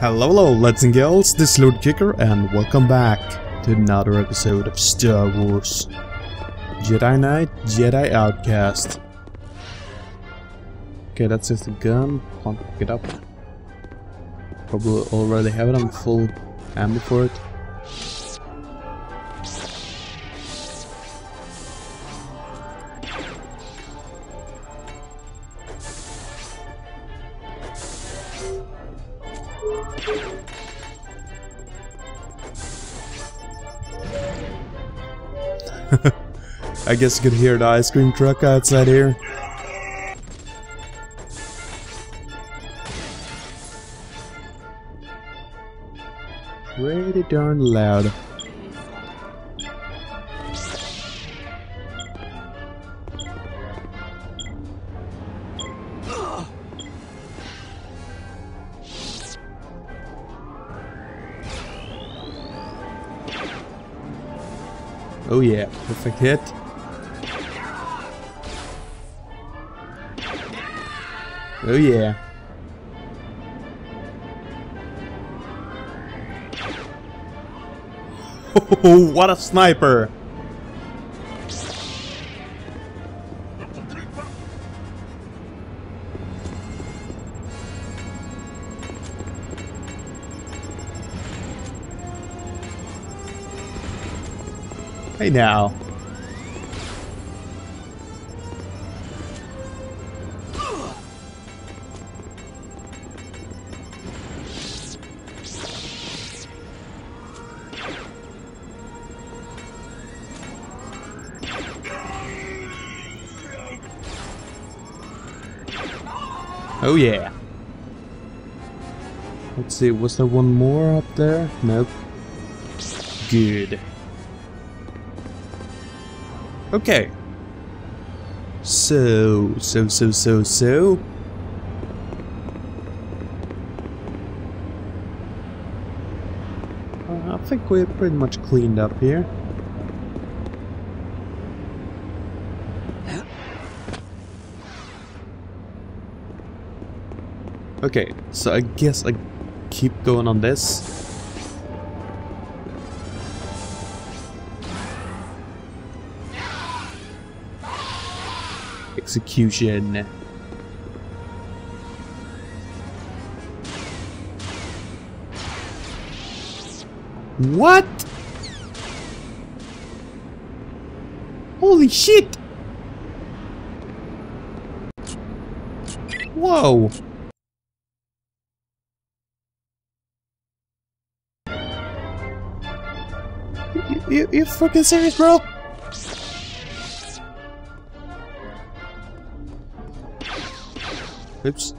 Hello, hello, lads and girls, this is Lord Kicker, and welcome back to another episode of Star Wars Jedi Knight, Jedi Outcast. Okay, that's just a gun, can't pick it up. Probably already have it on full ammo for it. I guess you could hear the ice cream truck outside here. Pretty darn loud. Oh yeah, perfect hit. Oh yeah. Oh, what a sniper! Hey now. Oh yeah. Let's see, was there one more up there? Nope. Good. Okay. So, so, so, so, so. Uh, I think we're pretty much cleaned up here. Okay, so I guess I keep going on this. Execution. What? Holy shit! Whoa! You, you, fucking serious, bro? Oops.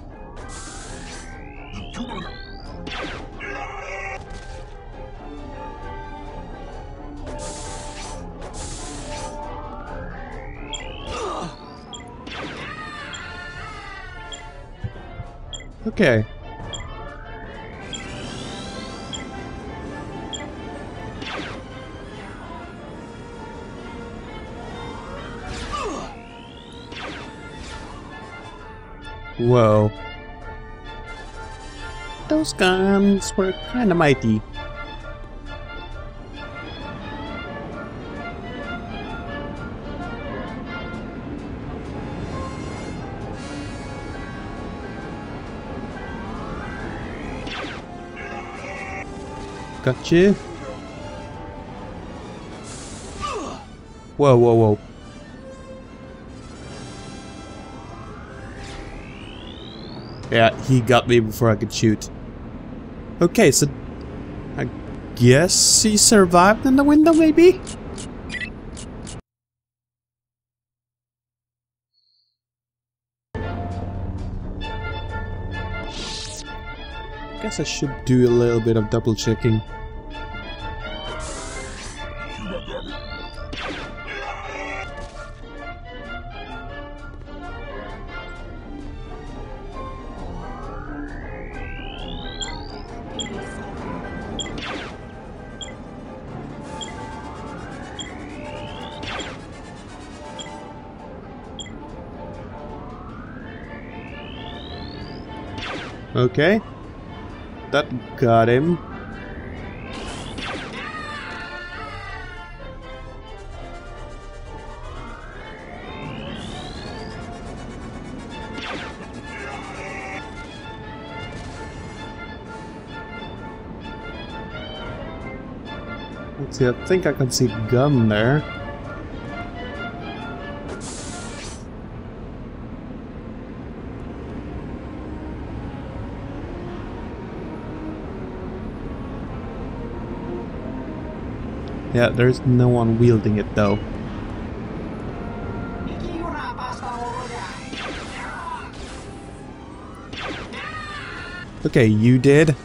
Okay. Whoa. Those guns were kinda mighty. Got you. Whoa, whoa, whoa. Yeah, he got me before I could shoot. Okay, so... I guess he survived in the window, maybe? Guess I should do a little bit of double checking. Okay. That got him. Let's see, I think I can see gun there. Yeah, there's no one wielding it though. Okay, you did.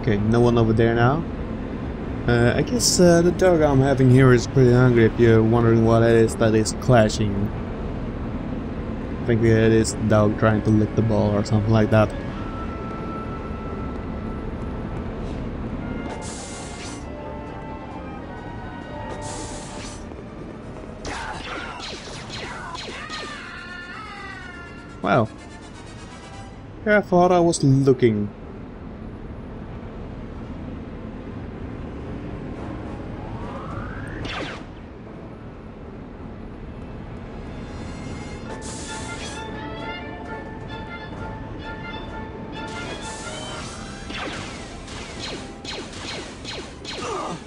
Okay, no one over there now. Uh, I guess uh, the dog I'm having here is pretty hungry if you're wondering what it is that is clashing. I think it is the dog trying to lick the ball or something like that. Wow. Yeah, I thought I was looking.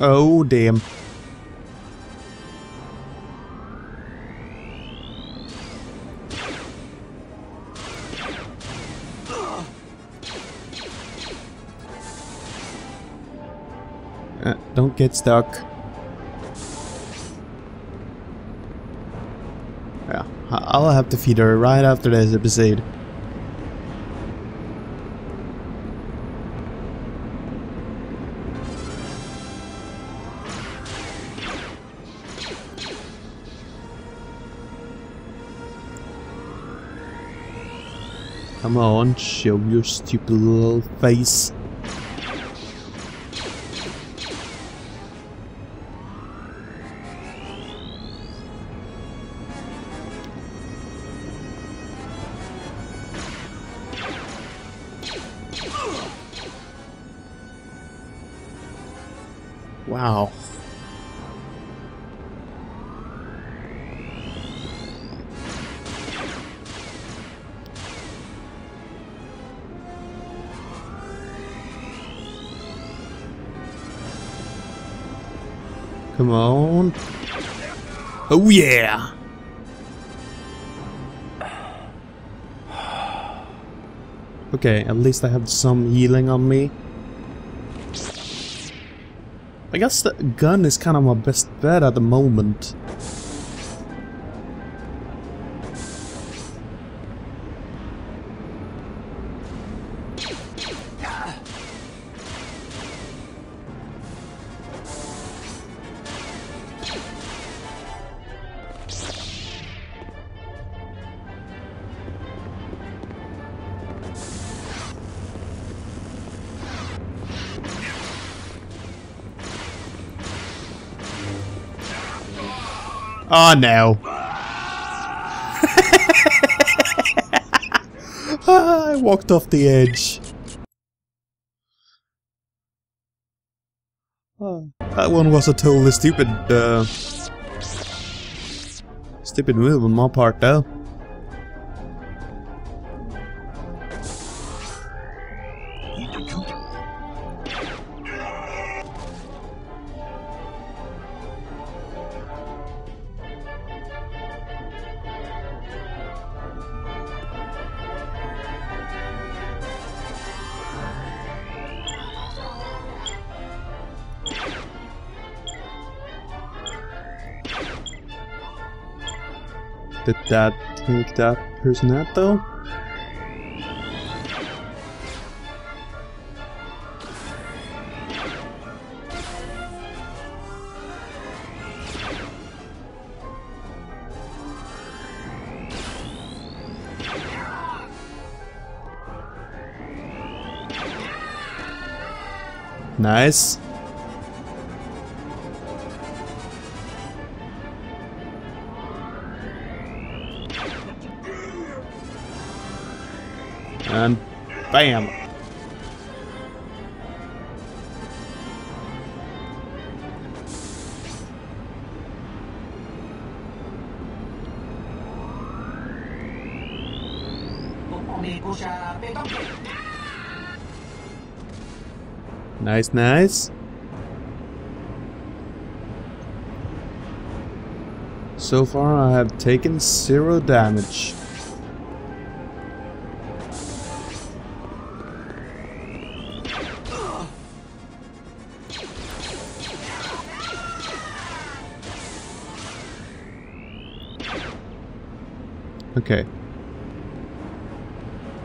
Oh, damn. Uh, don't get stuck. Yeah, I'll have to feed her right after this episode. Come on, show your stupid little face. Wow. Come on. Oh yeah! Okay, at least I have some healing on me. I guess the gun is kind of my best bet at the moment. Oh no. I walked off the edge. Oh, that one was a totally stupid, uh, stupid move on my part though. Did that take that person out though? Nice. Bam! Nice, nice. So far I have taken zero damage.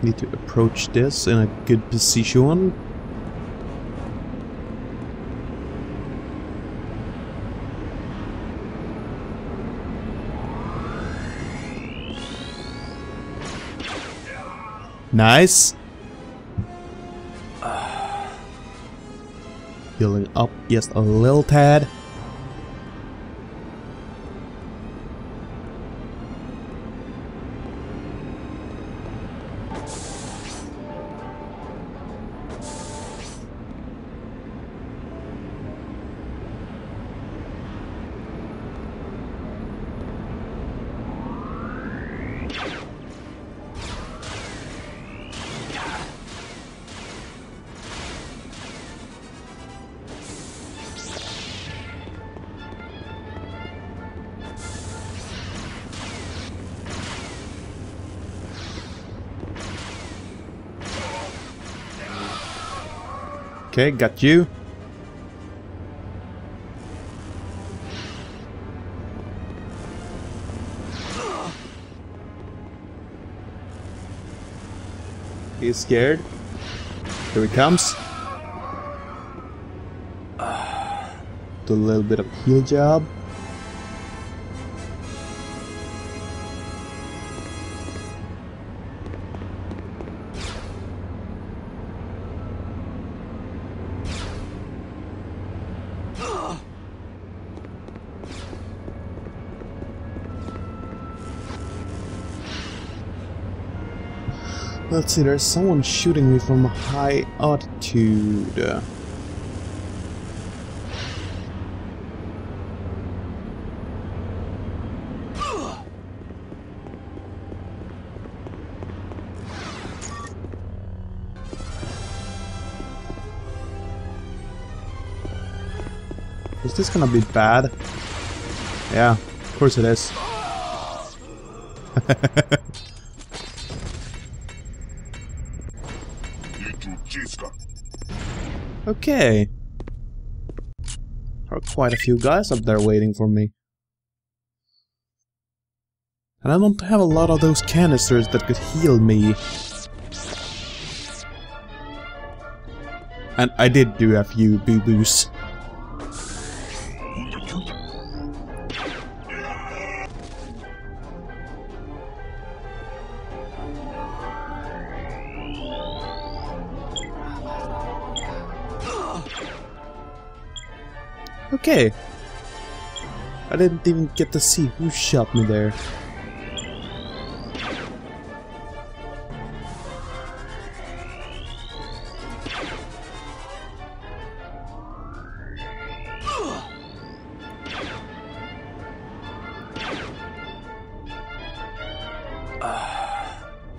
Need to approach this in a good position. Nice. Healing up just a little tad. Okay, got you. He's scared. Here he comes. Do a little bit of heal job. Let's see, there's someone shooting me from a high altitude. Is this gonna be bad? Yeah, of course it is. Okay. There are quite a few guys up there waiting for me. And I don't have a lot of those canisters that could heal me. And I did do a few boo-boos. Okay. I didn't even get to see who shot me there.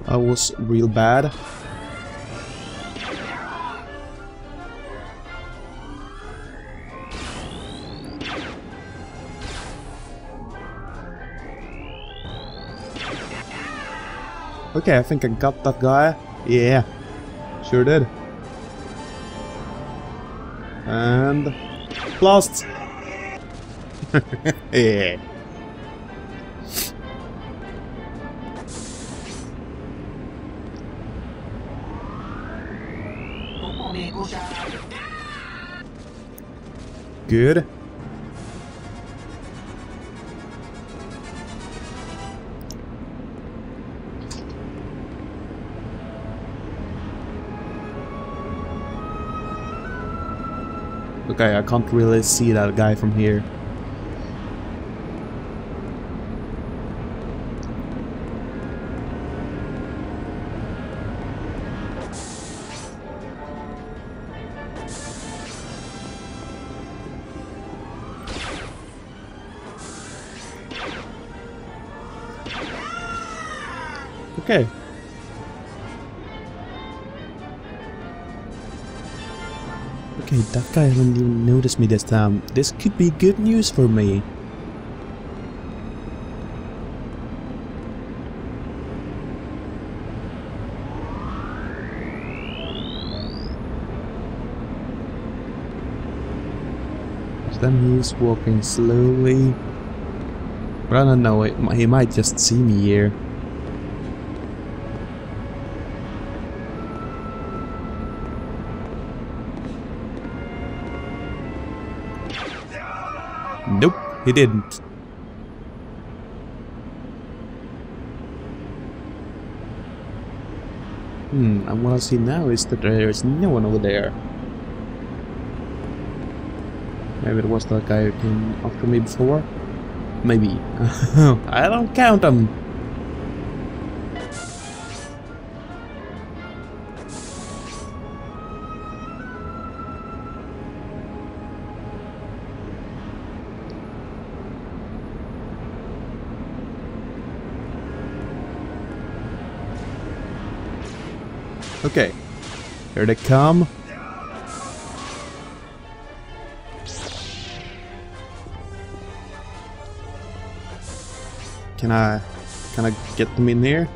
I was real bad. Okay, I think I got that guy. Yeah, sure did. And blast. yeah. Good. Okay, I can't really see that guy from here. That guy hasn't even noticed me this time. This could be good news for me. Then he's walking slowly. But I don't know, he might just see me here. He didn't. Hmm, and what I see now is that there is no one over there. Maybe it was that guy who came after me before? Maybe. I don't count them! Okay. Here they come. Can I can I get them in here?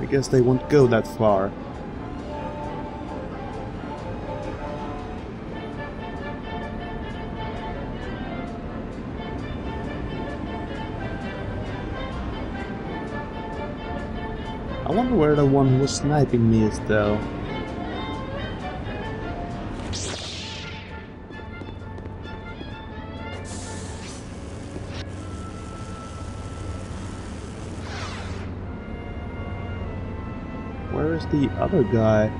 I guess they won't go that far. I wonder where the one who was sniping me is though. The other guy?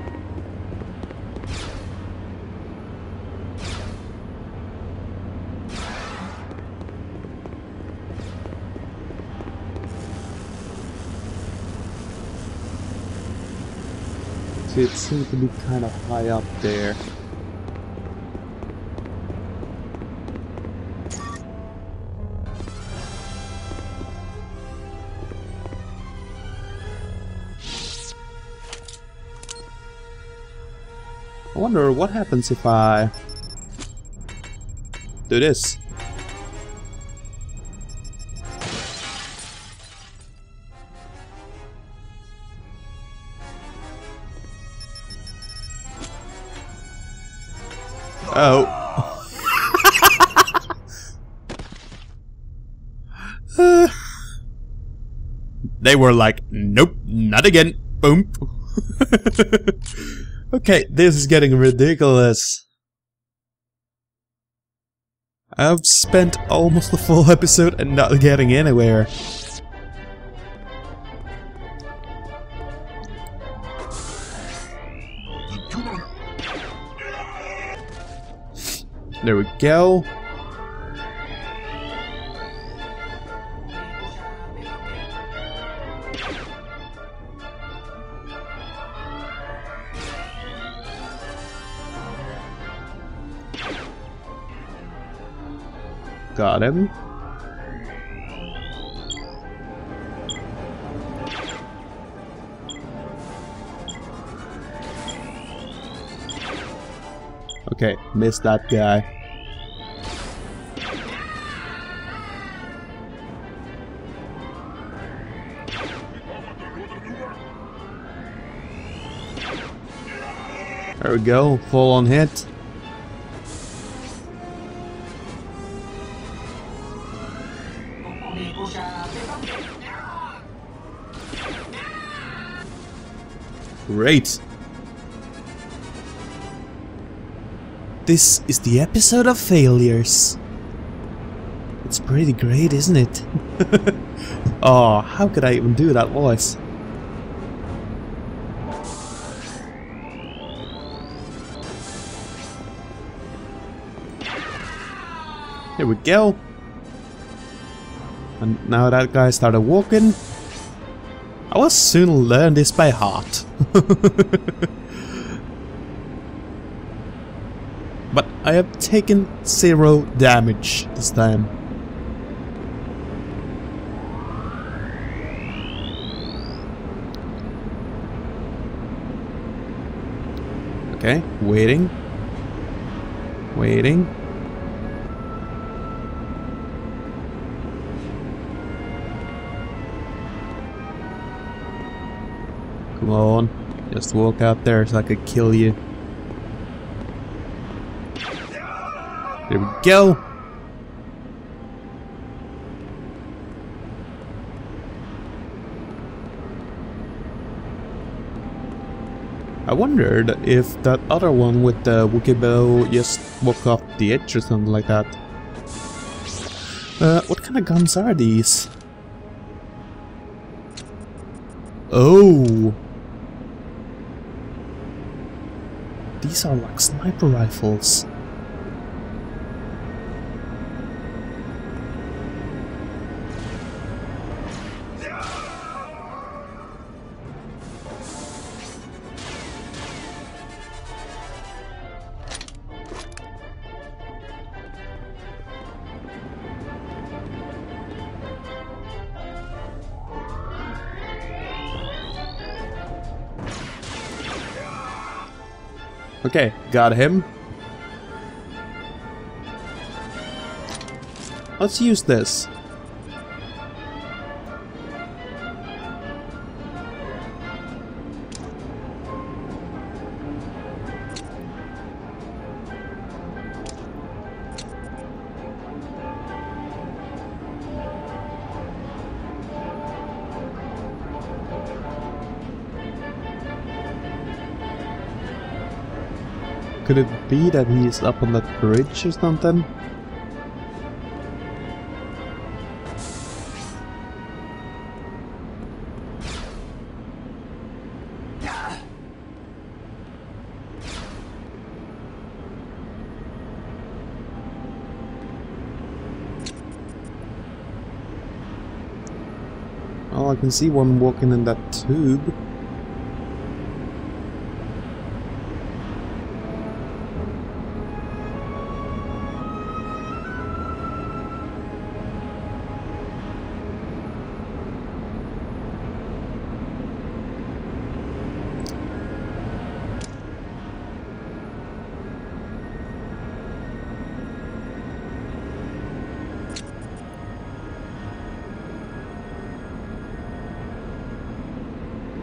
It seems to be kind of high up there. Wonder what happens if I do this. Oh. they were like, nope, not again. Boom. okay, this is getting ridiculous. I've spent almost the full episode and not getting anywhere. There we go. Got him. Okay, missed that guy. There we go, full on hit. Great. This is the episode of failures. It's pretty great, isn't it? oh, how could I even do that voice? Here we go. And now that guy started walking, I will soon learn this by heart. but I have taken zero damage this time. Okay, waiting. Waiting. On. Just walk out there so I could kill you. There we go. I wondered if that other one with the Wookie bow just walked off the edge or something like that. Uh, what kind of guns are these? Oh! These are like sniper rifles. Okay, got him. Let's use this. Could it be that he's up on that bridge or something? Oh, I can see one walking in that tube.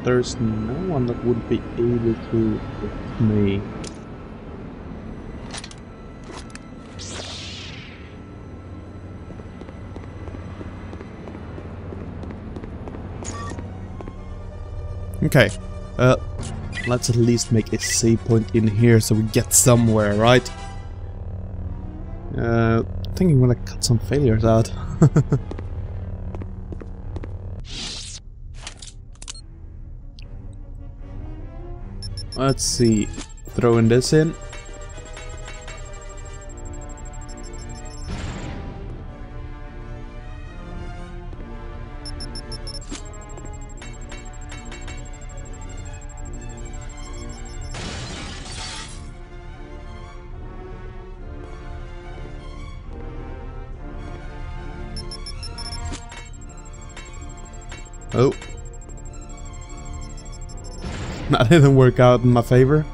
There's no one that would be able to hit me. Okay, uh, let's at least make a save point in here so we get somewhere, right? Uh, I think I'm gonna cut some failures out. Let's see. Throwing this in. Oh. That didn't work out in my favor.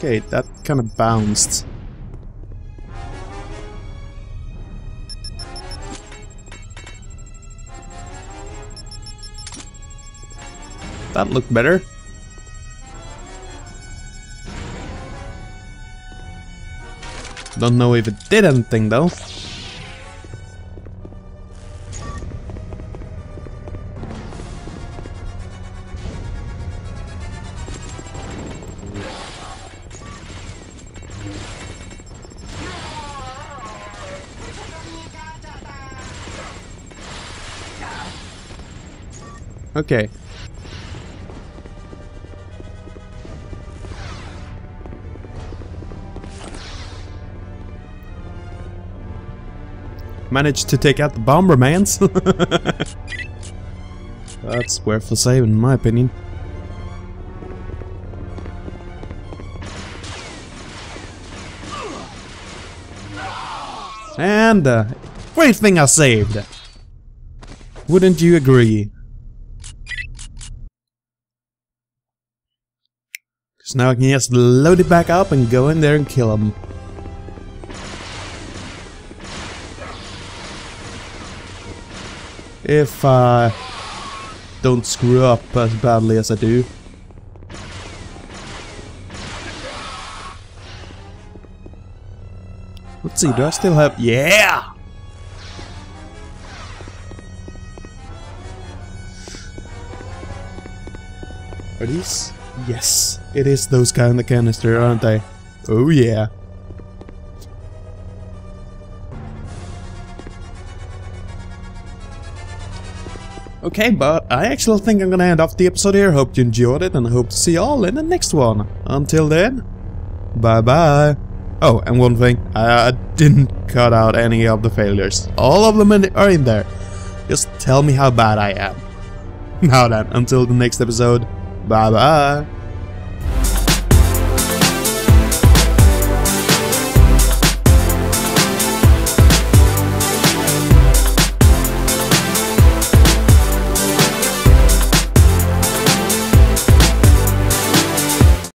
Okay, that kind of bounced. That looked better. Don't know if it did anything though. Okay. Managed to take out the Bombermans. That's worth a save in my opinion. And uh, great thing I saved. Wouldn't you agree? So now I can just load it back up and go in there and kill him. If I don't screw up as badly as I do. Let's see, do I still have... Yeah! Are these... Yes, it is those guys in the canister, aren't they? Oh yeah. Okay, but I actually think I'm gonna end off the episode here. Hope you enjoyed it and hope to see you all in the next one. Until then, bye bye. Oh, and one thing, I didn't cut out any of the failures. All of them are in there. Just tell me how bad I am. Now then, until the next episode, bye bye.